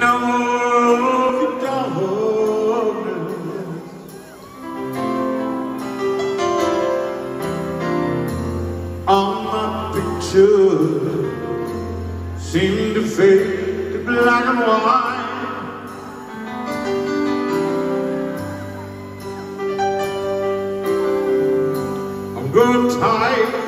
No, darling. On my picture seem to fade to black and white. I'm going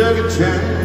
took a chance.